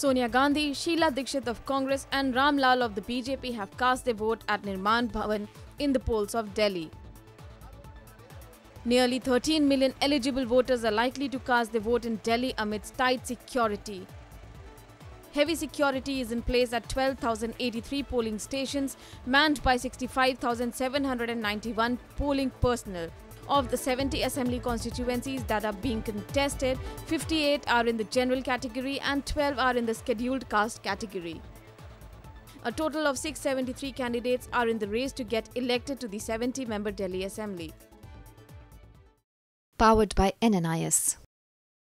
Sonia Gandhi, Sheila Dikshit of Congress, and Ram Lal of the BJP have cast their vote at Nirman Bhavan in the polls of Delhi. Nearly 13 million eligible voters are likely to cast their vote in Delhi amidst tight security. Heavy security is in place at 12,083 polling stations, manned by 65,791 polling personnel. Of the 70 assembly constituencies that are being contested, 58 are in the general category and 12 are in the scheduled caste category. A total of 673 candidates are in the race to get elected to the 70 member Delhi Assembly. Powered by NNIS.